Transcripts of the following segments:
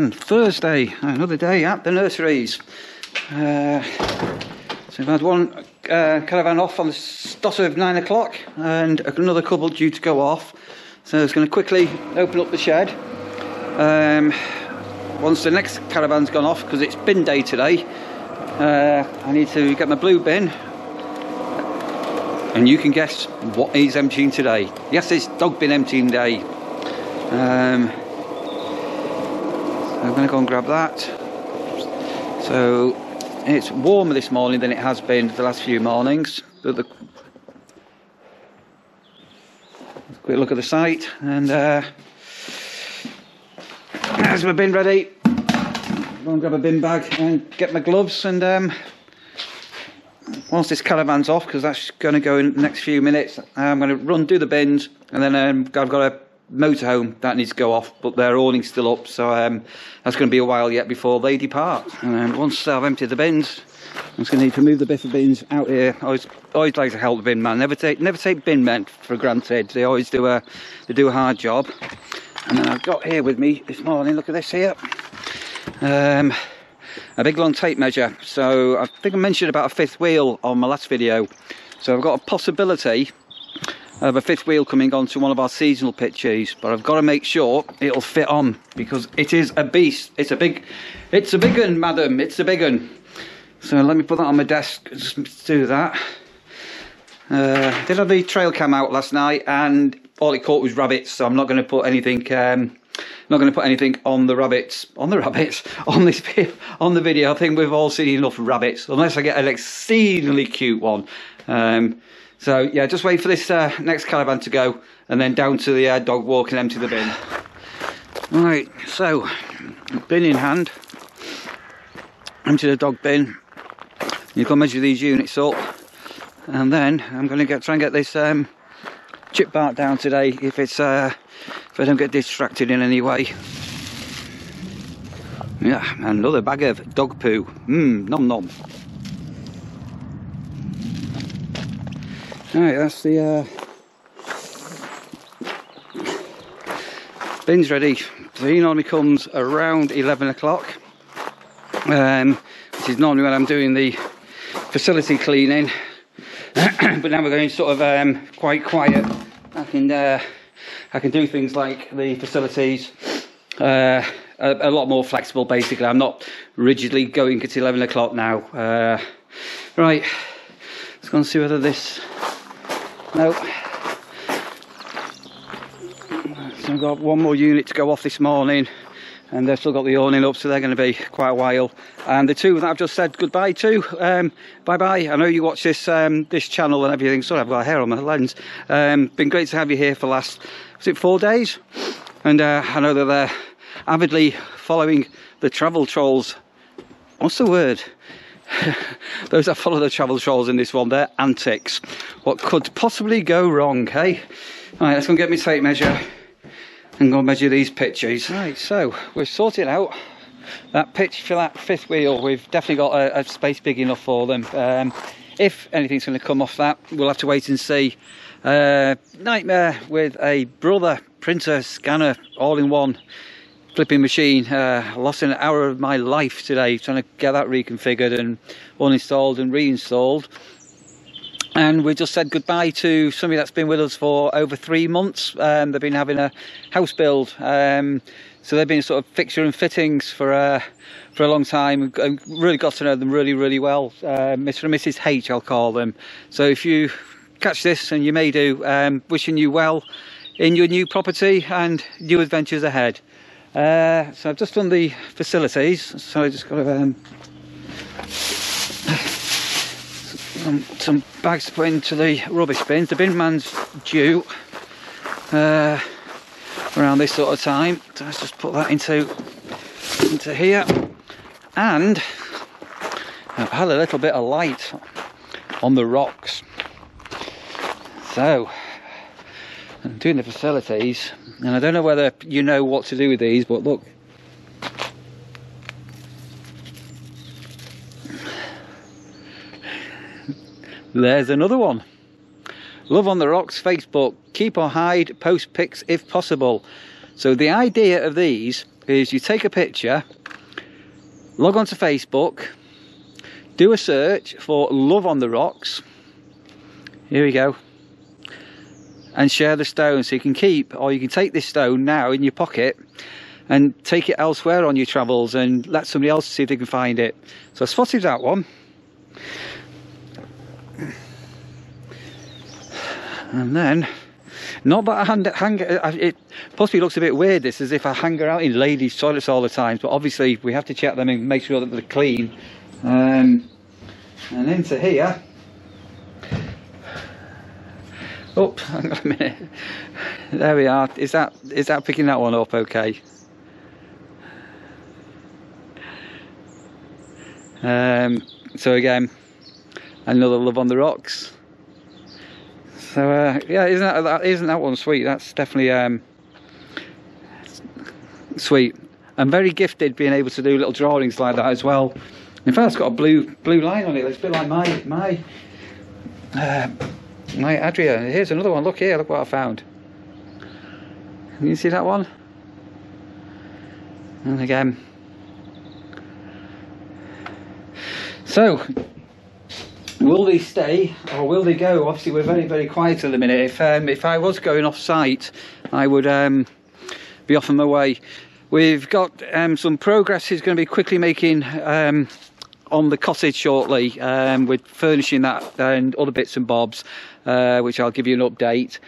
and Thursday, another day at the nurseries. Uh, so we've had one uh, caravan off on the dot of nine o'clock and another couple due to go off. So I was going to quickly open up the shed. Um, once the next caravan's gone off, because it's bin day today, uh, I need to get my blue bin. And you can guess what is emptying today. Yes, it's dog bin emptying day. Um, I'm going to go and grab that. So it's warmer this morning than it has been the last few mornings. But the quick look at the site and uh, there's my bin ready. Go and grab a bin bag and get my gloves and um, once this caravan's off because that's going to go in the next few minutes I'm going to run do the bins and then um, I've got a motorhome that needs to go off, but their awning's still up, so um, that's going to be a while yet before they depart. And um, once I've emptied the bins, I'm just going to need to move the Biffa bins out here. I always, always like to help the bin man. Never take, never take bin men for granted. They always do a, they do a hard job. And then I've got here with me this morning. Look at this here. Um, a big long tape measure. So I think I mentioned about a fifth wheel on my last video. So I've got a possibility I have a fifth wheel coming onto one of our seasonal pitches, but I've got to make sure it'll fit on because it is a beast. It's a big, it's a big one, madam. It's a big one. So let me put that on my desk. Just do that. Uh, did have the trail cam out last night, and all it caught was rabbits. So I'm not going to put anything. Um, not going to put anything on the rabbits, on the rabbits, on this on the video. I think we've all seen enough rabbits, unless I get an exceedingly cute one. Um, so yeah, just wait for this uh, next caravan to go and then down to the uh, dog walk and empty the bin. Right, so bin in hand, empty the dog bin. You can measure these units up and then I'm going to get try and get this um, chip bark down today if it's uh, if I don't get distracted in any way. Yeah, another bag of dog poo. Mmm, nom nom. Alright, that's the uh, bin's ready. So he normally comes around 11 o'clock, um, which is normally when I'm doing the facility cleaning. but now we're going sort of um, quite quiet. I can uh, I can do things like the facilities. Uh, a, a, lot more flexible basically. I'm not rigidly going at 11 o'clock now. Uh, right, let's go and see whether this no. So I've got one more unit to go off this morning and they've still got the awning up so they're going to be quite a while. And the two that I've just said goodbye to um, bye bye I know you watch this um, this channel and everything sorry I've got hair on my lens. Um, been great to have you here for the last was it four days? And uh, I know that they're avidly following the travel trolls. What's the word those that follow the travel trolls in this one, their antics. What could possibly go wrong, hey? All right, let's go and get my tape measure and go measure these pitches. Right, so we've sorted out that pitch for that fifth wheel. We've definitely got a, a space big enough for them. Um, if anything's going to come off that, we'll have to wait and see. Uh, nightmare with a brother printer scanner all in one flipping machine. Uh, lost an hour of my life today trying to get that reconfigured and uninstalled and reinstalled. And we just said goodbye to somebody that's been with us for over three months. Um, they've been having a house build. Um, so they've been sort of fixture and fittings for uh, for a long time and really got to know them really, really well. Uh, Mr. and Mrs. H, I'll call them. So if you catch this, and you may do, um, wishing you well in your new property and new adventures ahead. Uh, so I've just done the facilities, so I just got to, um, some, some, bags to put into the rubbish bins. The bin man's due uh, around this sort of time, so let's just put that into into here. And I've had a little bit of light on the rocks, so I'm doing the facilities and I don't know whether you know what to do with these but look there's another one love on the rocks facebook keep or hide post pics if possible so the idea of these is you take a picture, log onto Facebook, do a search for Love on the Rocks. Here we go. And share the stone so you can keep, or you can take this stone now in your pocket and take it elsewhere on your travels and let somebody else see if they can find it. So I spotted that one. And then, not that I hang, hang it possibly looks a bit weird this, as if I hang out in ladies' toilets all the time, but obviously we have to check them and make sure that they're clean. Um, and into here, oh, hang on a minute, there we are, is that, is that picking that one up okay? Um, so again, another love on the rocks. So uh, yeah, isn't that, that isn't that one sweet? That's definitely um, sweet. I'm very gifted being able to do little drawings like that as well. In fact, it's got a blue blue line on it. It's a bit like my my uh, my Adria. Here's another one. Look here. Look what I found. Can you see that one? And again, So, will they stay or will they go? Obviously, we're very, very quiet at the minute. If um, if I was going off site, I would um, be off on my way. We've got um, some progress. He's going to be quickly making um, on the cottage shortly um, with furnishing that and other bits and bobs, uh, which I'll give you an update.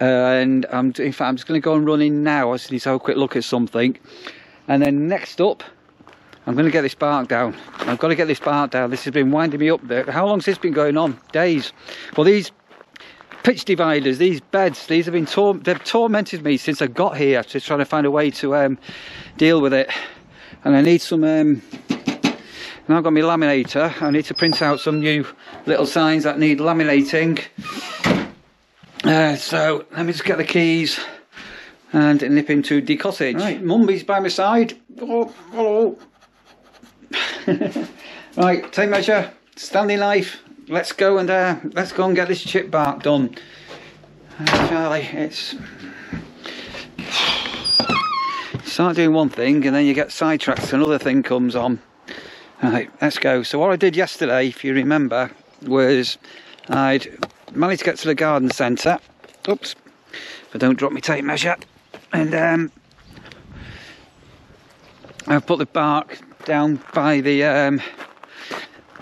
Uh, and I'm, in fact, I'm just going to go and run in now. I just need to have a quick look at something. And then next up, I'm going to get this bark down. I've got to get this bark down. This has been winding me up there. How long's this been going on? Days. Well, these pitch dividers, these beds, these have been tor they've tormented me since I got here, just trying to find a way to um, deal with it. And I need some. Um, now I've got my laminator. I need to print out some new little signs that need laminating. Uh, so let me just get the keys and nip into the cottage. Right, Mumby's by my side. Oh, hello. right, tape measure, Stanley knife. Let's go and uh, let's go and get this chip bark done. Uh, Charlie, it's start doing one thing and then you get sidetracked. Another thing comes on. Right, let's go. So what I did yesterday, if you remember, was I'd managed to get to the garden centre. Oops, but don't drop my tape measure. And um, I've put the bark down by the um,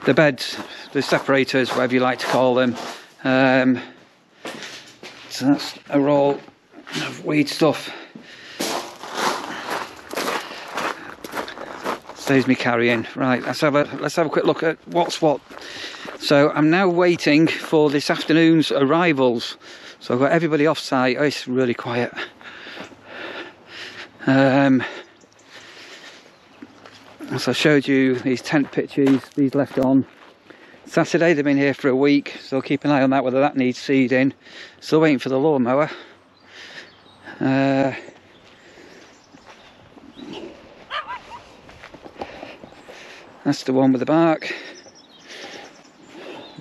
the beds, the separators, whatever you like to call them. Um, so that's a roll of weed stuff. Saves me carrying. Right, let's have a let's have a quick look at what's what. So I'm now waiting for this afternoon's arrivals. So I've got everybody off site. Oh, it's really quiet. Um, as I showed you these tent pitches, these left on Saturday, they've been here for a week, so keep an eye on that, whether that needs seeding. Still waiting for the lawnmower. Uh, that's the one with the bark.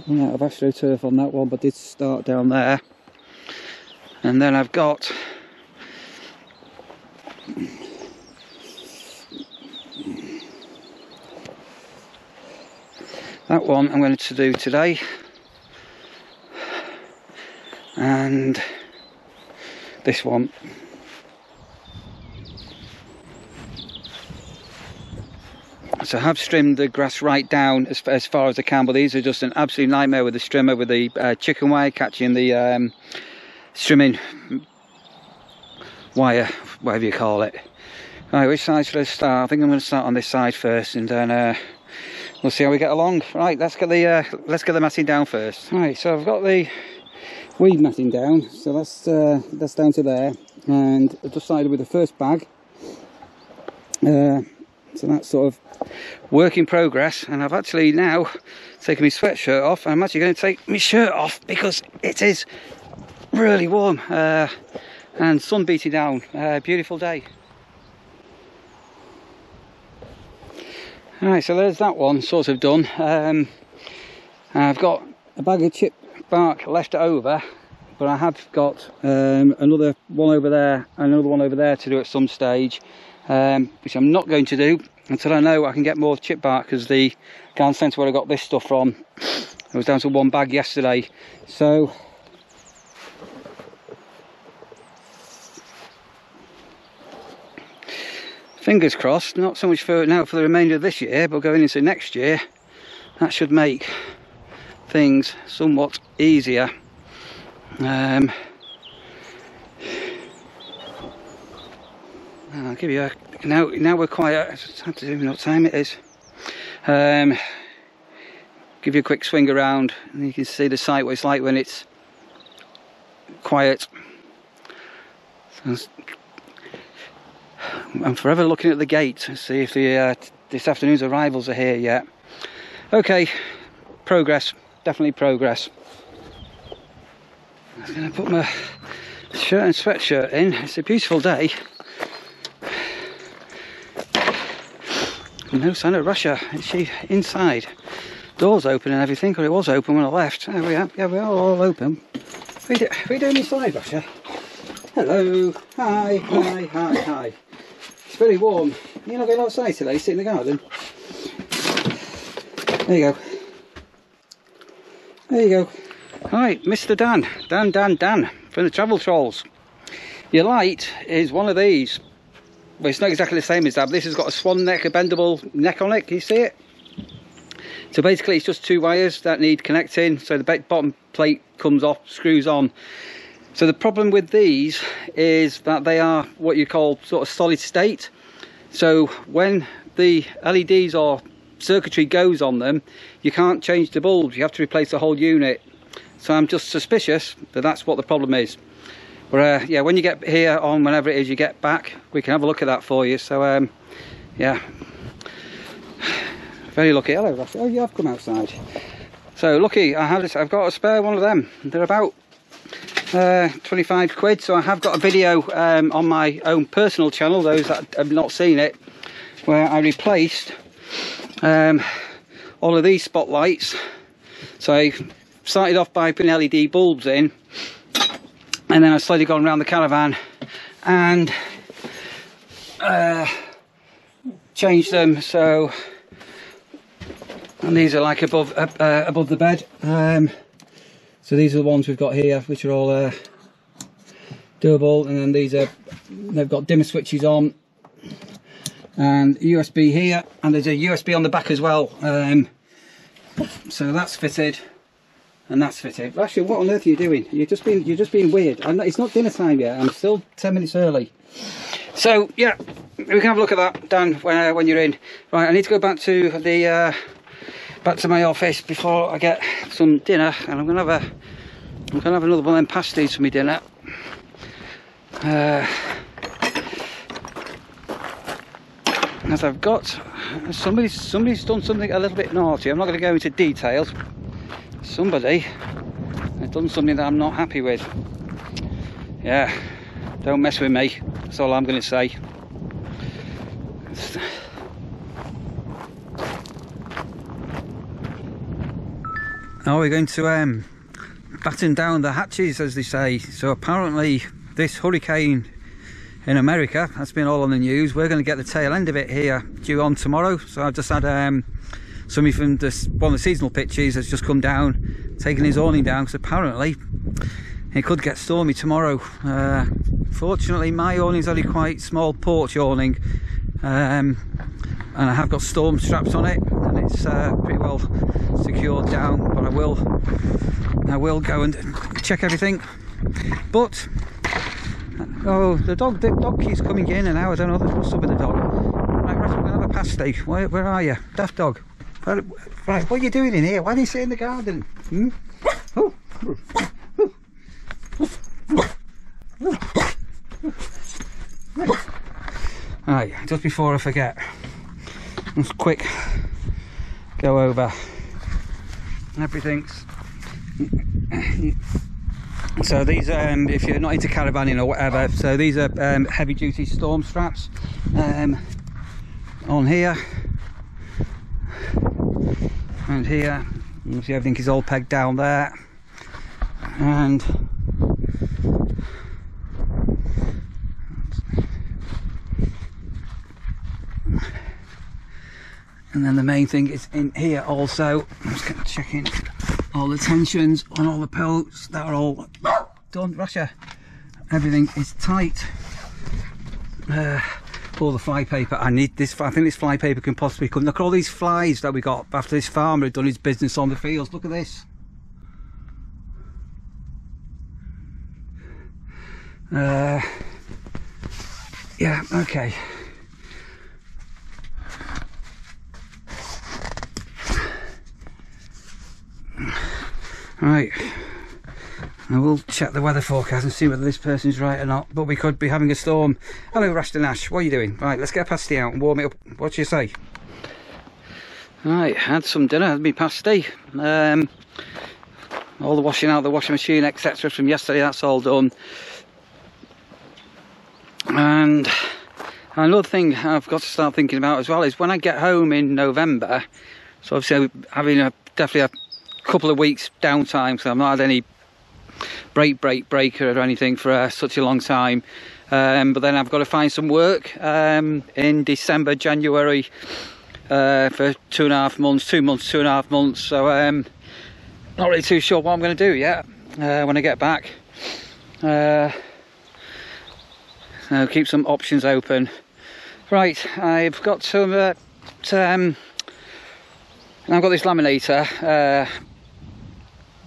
Out of astroturf on that one, but did start down there. And then I've got that one I'm going to do today and this one so I have trimmed the grass right down as, as far as I can but these are just an absolute nightmare with the strimmer with the uh, chicken wire catching the um, trimming wire whatever you call it right which side should I start I think I'm going to start on this side first and then uh, we'll see how we get along. Right, let's get the uh, let's get the matting down first. Right, so I've got the weed matting down, so that's uh, that's down to there, and I just started with the first bag. So that's sort of work in progress, and I've actually now taken my sweatshirt off. I'm actually going to take my shirt off because it is really warm uh, and sun beating down. Uh, beautiful day. All right, so there's that one sort of done. Um, I've got a bag of chip bark left over, but I have got um, another one over there and another one over there to do at some stage. Um, which I'm not going to do until I know I can get more chip bark because the garden centre where I got this stuff from was down to one bag yesterday. So fingers crossed not so much for now for the remainder of this year but going into next year that should make things somewhat easier. Um, I'll give you a now now we're quiet I just have to do what time it is. Um, give you a quick swing around and you can see the site what it's like when it's quiet. So I'm forever looking at the gate to see if the uh, this afternoon's arrivals are here yet. Okay progress definitely progress. I'm going to put my shirt and sweatshirt in. It's a beautiful day no sign of Russia. Is she inside? Doors open and everything, or it was open when I left. There we are. Yeah, we are all open. Are you doing inside, Russia? Hello. Hi, hi, hi, hi. It's very warm. You're not going outside today, sit in the garden. There you go. There you go. Hi, Mr. Dan. Dan, Dan, Dan from the Travel Trolls. Your light is one of these well it's not exactly the same as that this has got a swan neck a bendable neck on it. Can you see it? So basically it's just two wires that need connecting. So the bottom plate comes off screws on. So the problem with these is that they are what you call sort of solid state. So when the LEDs or circuitry goes on them you can't change the bulbs. You have to replace the whole unit. So I'm just suspicious that that's what the problem is but uh, yeah when you get here on whenever it is you get back we can have a look at that for you. So um, yeah. Very lucky. Hello Rossi. oh you have come outside. So lucky. I have this I've got a spare one of them. They're about uh, 25 quid. So I have got a video um, on my own personal channel those that have not seen it where I replaced um, all of these spotlights. So I started off by putting LED bulbs in and then I've slowly gone around the caravan and uh, changed them. So and these are like above uh, above the bed. Um, so these are the ones we've got here which are all uh, doable. And then these are they've got dimmer switches on and USB here. And there's a USB on the back as well. Um, so that's fitted and that's fitted. Actually, what on earth are you doing? You're just being you're just being weird. Not, it's not dinner time yet. I'm still ten minutes early. So yeah, we can have a look at that, Dan, when uh, when you're in. Right, I need to go back to the uh, back to my office before I get some dinner, and I'm gonna have a I'm gonna have another one of them pasties for my dinner. Uh, as I've got somebody somebody's done something a little bit naughty. I'm not going to go into details somebody has done something that I'm not happy with. Yeah, don't mess with me. That's all I'm going to say. Now we're going to um, batten down the hatches, as they say. So apparently, this hurricane in America, that's been all on the news. We're going to get the tail end of it here due on tomorrow. So I've just had um, somebody from one of the seasonal pitches has just come down, taken his awning down, because apparently it could get stormy tomorrow. Uh, fortunately, my awning's only quite small porch awning, um, and I have got storm straps on it, and it's uh, pretty well secured down. But I will, I will go and check everything. But oh, the dog, the dog keeps coming in and out. I don't know what's up with the dog. Right, we're gonna have a pasty. Where, where are you, daft dog? Right, what are you doing in here? Why do you sit in the garden? Hmm? Oh. Right, just before I forget, let's quick go over everything's so these um, if you're not into caravanning or whatever so these are um, heavy duty storm straps um, on here and here. you see everything is all pegged down there. And and then the main thing is in here also. I'm just going to check in all the tensions on all the posts that are all done. Russia, everything is tight. Uh, all the fly paper. I need this I think this fly paper can possibly come. Look at all these flies that we got after this farmer had done his business on the fields. Look at this. Uh, yeah okay. Right. I will check the weather forecast and see whether this person's right or not. But we could be having a storm. Hello, Rashton Ash. What are you doing? Right, let's get a pasty out and warm it up. What do you say? Right, had some dinner. Had me pasty. Um, all the washing out the washing machine, etc. from yesterday. That's all done. And another thing I've got to start thinking about as well is when I get home in November. So obviously having a definitely a couple of weeks downtime so I've not had any break break breaker or anything for uh, such a long time. Um, but then I've got to find some work um, in December January uh, for two and a half months two months two and a half months. So um, not really too sure what I'm going to do yet uh, when I get back. Uh, so keep some options open. Right I've got some uh, um, I've got this laminator uh,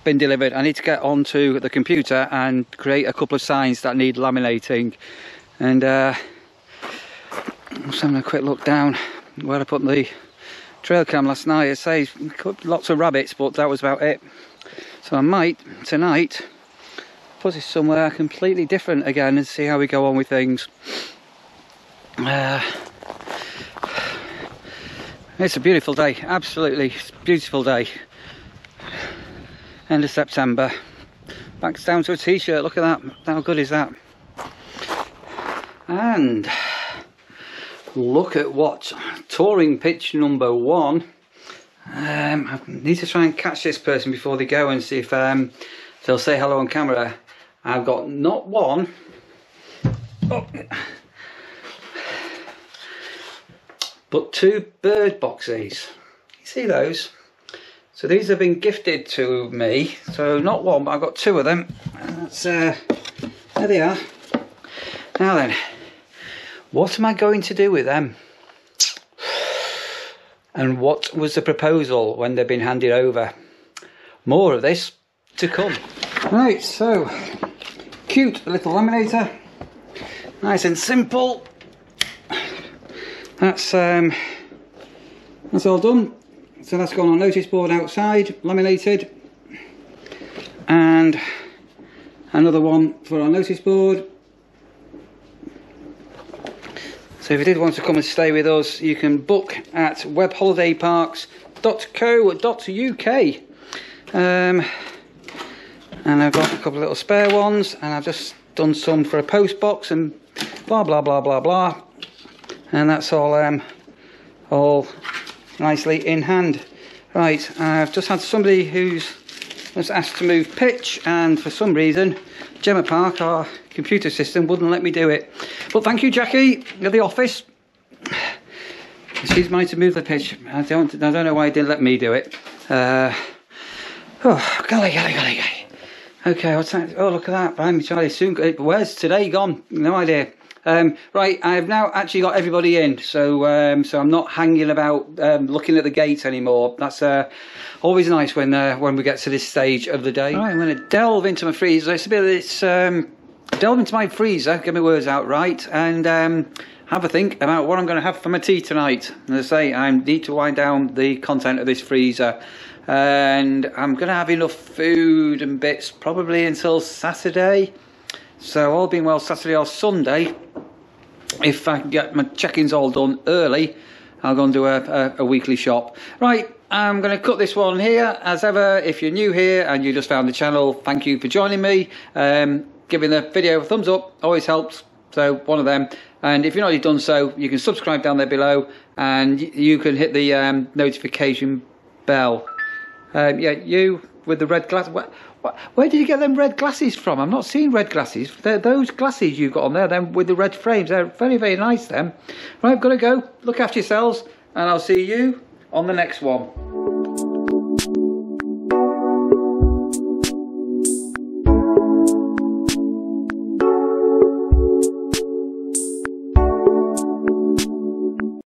been delivered. I need to get onto the computer and create a couple of signs that need laminating. And uh, I'm just having a quick look down where I put the trail cam last night. It says lots of rabbits but that was about it. So I might tonight put it somewhere completely different again and see how we go on with things. Uh, it's a beautiful day absolutely beautiful day end of September. Back down to a t-shirt, look at that, how good is that? And look at what touring pitch number one. Um, I need to try and catch this person before they go and see if um, they'll say hello on camera. I've got not one, oh, but two bird boxes. You see those? So these have been gifted to me. So not one, but I've got two of them. That's uh, there they are. Now then, what am I going to do with them? And what was the proposal when they've been handed over? More of this to come. Right, so cute little laminator, nice and simple. That's um, that's all done. So that's gone on notice board outside, laminated. And another one for our notice board. So if you did want to come and stay with us, you can book at webholidayparks.co.uk. Um, and I've got a couple of little spare ones, and I've just done some for a post box and blah blah blah blah blah. And that's all um, all nicely in hand. Right, I've just had somebody who's was asked to move pitch and for some reason Gemapark, our computer system, wouldn't let me do it. But thank you Jackie at the office. She's managed to move the pitch. I don't I don't know why he didn't let me do it. Uh, oh golly golly golly golly. Okay, what's that? Oh look at that, me Charlie soon where's today gone? No idea. Um, right, I've now actually got everybody in, so um, so I'm not hanging about um, looking at the gate anymore. That's uh, always nice when uh, when we get to this stage of the day. Right, I'm going to delve into my freezer. It's a bit of this um, delve into my freezer, get my words out right, and um, have a think about what I'm going to have for my tea tonight. As I say, I need to wind down the content of this freezer and I'm going to have enough food and bits probably until Saturday. So all being well, Saturday or Sunday, if I get my check-ins all done early, I'll go and do a, a, a weekly shop. Right, I'm going to cut this one here. As ever, if you're new here and you just found the channel, thank you for joining me. Um, giving the video a thumbs up always helps. So one of them. And if you've not already done so, you can subscribe down there below and you can hit the um, notification bell. Um, yeah, you with the red glass. Where, did you get them red glasses from? I'm not seeing red glasses. They're those glasses you've got on there, them with the red frames. They're very, very nice, them. Right, I've got to go. Look after yourselves, and I'll see you on the next one.